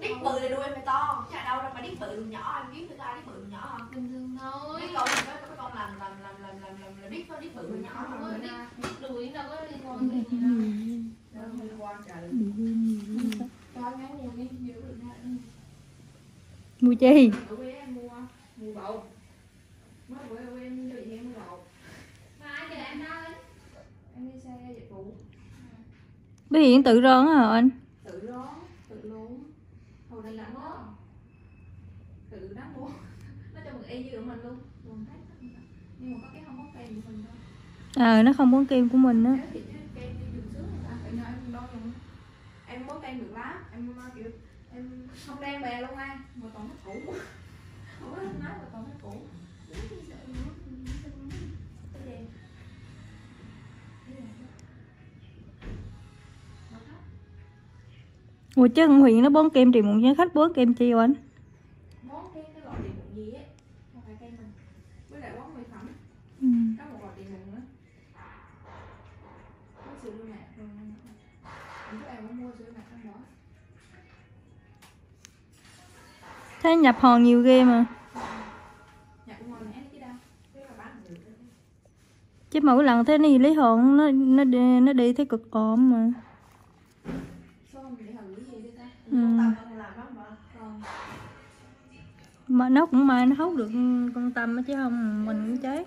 Đít bự là đuôi em phải to, chứ là đâu đâu mà đít bự đường nhỏ, em biết người ta đít bự đường nhỏ không? bình thường thôi Mấy con mấy mấy con làm làm làm làm làm làm làm đít có đít bự đường nhỏ không đít đít đùi đâu có liên quan gì đâu quan trời. cho ngắn mùi đi nhiều được nha mua chi Ở quê em mua mua bầu. Mới bữa ở quê em đi em mua bầu. mà ai chờ em đâu ấy Em đi xe dịch vụ. bé hiện tự rơn á hả anh Tự tự luôn. Hồi đây là nó. Tự đắp mua. Nó cho mình y như của mình luôn. Luôn thấy. Nhưng mà có cái không có cây của mình đâu. ờ nó không muốn kim của mình á em đo dùng em muốn cây được lá em kiểu em không đen bè luôn ai mà còn nó cũ không có nói mà còn nó cũ ủa chứ con Huyền nó bón kem thì một với khách bón kem chi anh? Món cái cái loại tiền mụn gì ấy không phải cây mình với lại món mỹ phẩm. Ừ. một loại tiền mụn nữa. Có sữa nạc rồi. Những cái em muốn mua sữa nạc trong đó. Thấy nhập hòn nhiều ghê mà. Chứ mỗi lần thế này lấy hòn nó nó đi, nó đi thấy cực ổn mà Sao không để hầm cái gì đi ta? Ừ. Mà. Nó cũng may nó hút được con tâm chứ không, mình cũng chết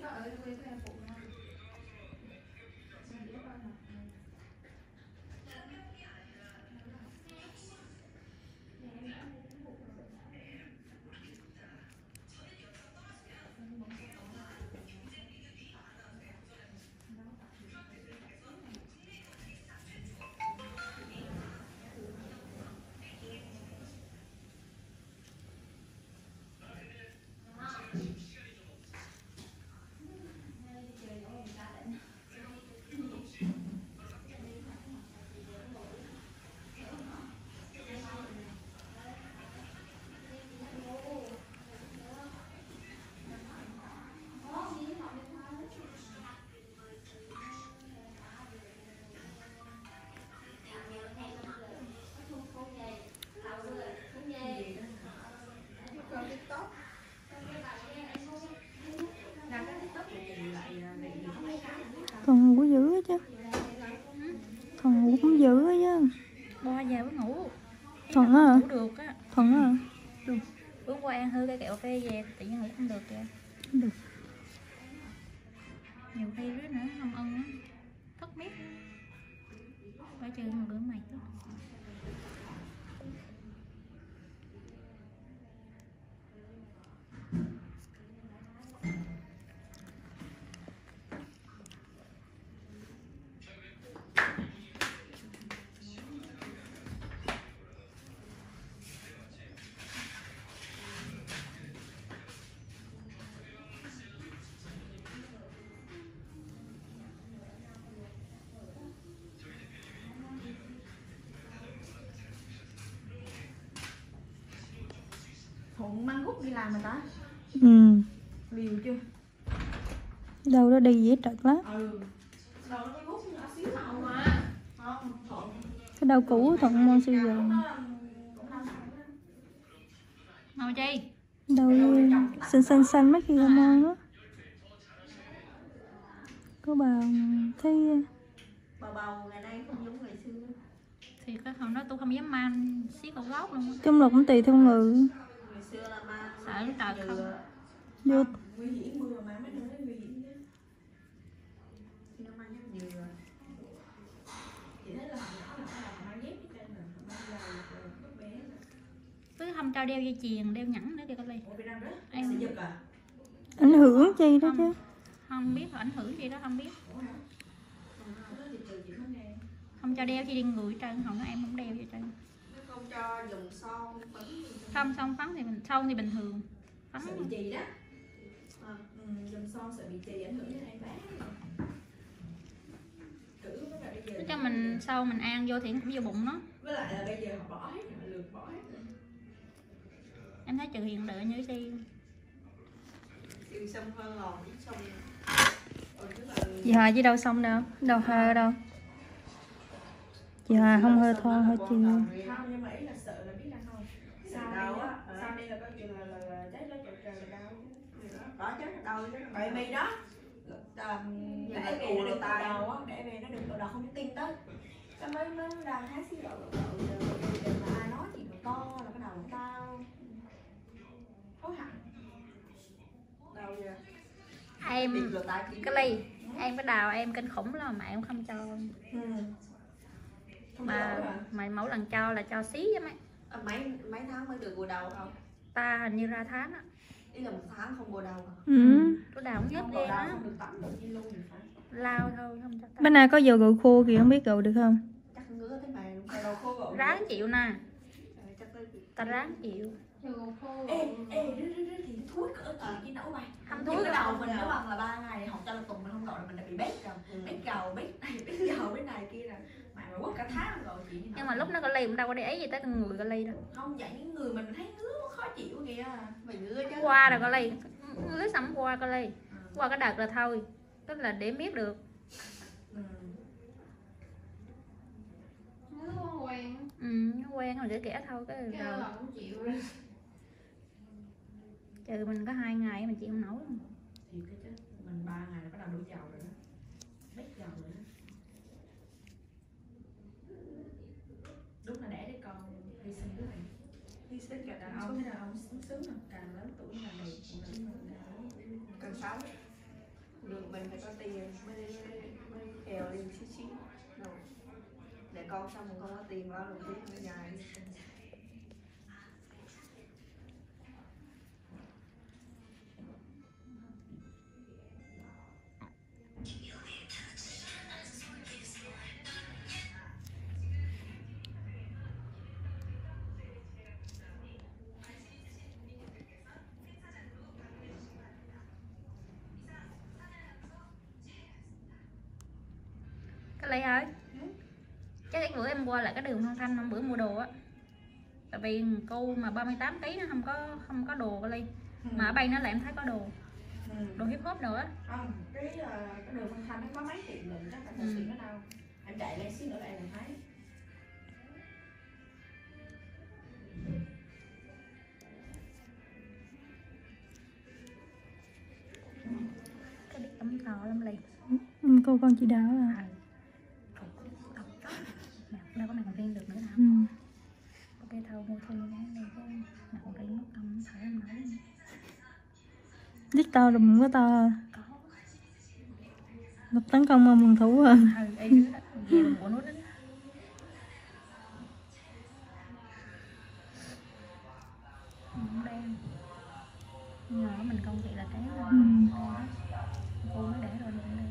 á chứ. Bo giờ mới ngủ. Thuận á hả ngủ được á. Thuận á hả bữa qua ăn hư cái kẹo phê về tự nhiên ngủ không được kìa. Không được. nhiều khi rứa nữa không ân á. Thất miết. Phải trừ một bữa mày. chứ Thuận mang hút đi làm mà ta. Ừ. Liều chưa? đâu đó đi dễ trật lắm. Ừ. Đầu nó hút nhỏ xíu nào mà. Không, Thuận. Cái đâu cũ thuận mon siêu năm mau chi? Đâu xanh xanh xanh mấy khi không mon á. Có bà thấy Bầu bầu ngày nay không giống ngày xưa. Thì cái hôm đó tôi không dám mang xí cầu gốc luôn chung là cũng tùy theo người sợ trời không vô Nguy hiểm mưa mà mấy đứa nói nguy hiểm chứ Thì nó mang dép dừa Chị thấy là hồi nhỏ là phải làm mang dép hết trơn rồi Mang giày rồi lúc bé rồi cứ không cho đeo dây chuyền đeo nhẫn nữa kìa coi ly. Em- Sẽ giật à? ảnh hưởng chi đó chứ? Không biết ảnh hưởng gì đó không biết. Không cho đeo chi đi người trơn không nói em không đeo gì trơn. Nó không cho dùng son phấn gì cho không xong phấn thì mình xong thì bình thường. Phấn Sợ bị trì đó. À, dùng son sợ bị trì ảnh hưởng đến em giờ. Để cho mình sau mình ăn vô thì cũng vô bụng nó Với lại là bây giờ họ bỏ hết rồi, lượt bỏ hết rồi. Em thấy trừ hiện đợi như si Siêu sông hơn lòn tức là Dạ chứ đâu xong đâu đâu hơ đâu. Chị Hòa không hơi tho hơi chưa không nhưng mà ý là sợ là biết ăn không sau đây á sau đây là coi chừng là là là chết nó chật trời là đau có chắc đau chứ bởi vì đó để cù nó đầu đừng tay. đầu á để về nó đừng đầu đầu không tin tới. Cái mới mới ra hát xí gạo gạo mà ai nói gì mà to là cái đầu nó tao hối hận. Đau chưa? Em cái ly. Em cái đào em kinh khủng lắm mà em không cho. Ừ. không mà giỏi à mà mỗi lần cho là cho xí với mấy. À, mấy mấy tháng mới được gội đầu không? Ta hình như ra tháng á ý là một tháng không gội đầu à? ừ. cái đào cũng gội đầu á. lao thôi không cho ta bên này có dầu gội khô kìa không biết gội được không? Chắc ngứa thế mày đầu khô gội. Ráng chịu nè Ờ, chắc tới ta ráng chịu. Ê ê đứa đứa đứa thì thúi cỡ chị chứ nấu mày. Không Thúi cái đầu mình nếu bằng là ba ngày học cho là tuần mình không gọi là mình đã bị bét rồi bét gầu bét này bét gầu bét này kia rồi mà mà quất cả tháng rồi chị như nhưng mà lúc nó có ly cũng đâu có để ý gì tới con người có ly đâu. Không vậy những người mình thấy ngứa khó chịu kìa. Mày ngứa chứ. Qua rồi có ly lấy xong qua có ly qua cái đợt là thôi. Tức là để biết được. Ừ. Nó không quen? Ừ nó quen rồi để kẻ thôi cái Cái rồi cũng chịu rồi. Trừ mình có hai ngày mình chịu không nổi. Thì cái chứ mình ba ngày là bắt đầu đổ dầu rồi đó. Bét dầu rồi đó. Đúng là đẻ đứa con hy sinh đứa này. Hy sinh cả đàn ông cái đàn ông sướng sướng mà càng lớn tuổi càng đẹp càng sống được mình phải có tiền mới mới mới kèo đi xí xí. rồi để con xong rồi con có tiền lo được tiên mới dài. Cái ơi ơi cái bữa em qua lại cái đường Hoàng Thanh hôm bữa mua đồ á. Tại vì cô mà 38 kg nó không có không có đồ ly mà ở bay nó lại em thấy có đồ. Ừ. đồ hip hop nữa. Không cái ờ, cái đường phong thanh nó có mấy tiệm định chắc là một Ừ. tiệm nó đâu. Em chạy lên xíu nữa là em thấy. Cái biết tấm to lắm ly ừ, cô con chị đào à Nè, đâu có nằm riêng được nữa đâu ừ. có cái thâu mua thu món đây có nằm riêng mất công thở em nổi đít to rồi mình có to lập tấn công mà mừng thủ à. Ừ đen nhờ mình công chị là cái ừ. cô mới để rồi đen đen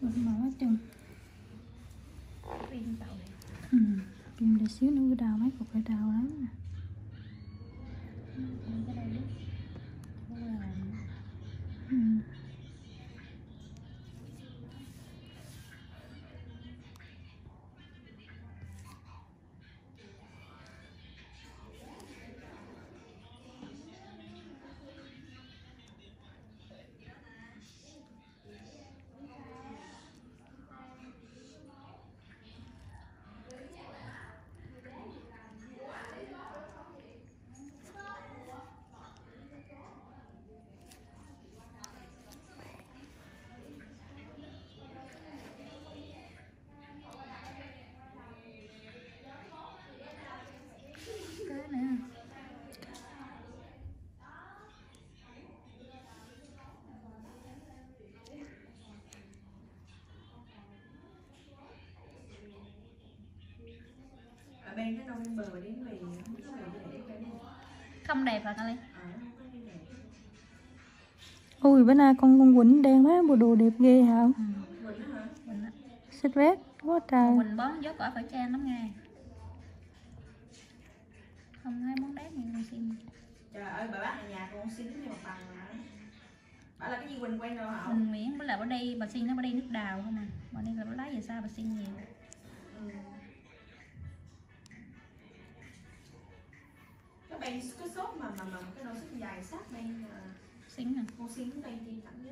mở chừng riêng tàu ừ. kim để xíu nữa đào mấy cục cái đào đến không có về để cái không đẹp hả Kali ui bữa nay con con Quỳnh đen quá bộ đồ đẹp ghê hả? Ừ. Quỳnh đó hả Quỳnh á. xích vét quá trời. Quỳnh bón dốt ở phải trang lắm nghe không thấy món đét như con xin. Trời ơi bà bác ở nhà con nhưng mà bằng mà. Bà là cái gì Quỳnh quen đâu hả? Quỳnh miễn bữa là bà đi bà xin nó bà đi nước đào không à? Bà đi là bà lấy về sao bà xin nhiều? Ừ. cái shop mà mà mà cái đồ xích dài sát bên uh, xin à? con xính bên đi tặng